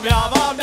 Blah, blah,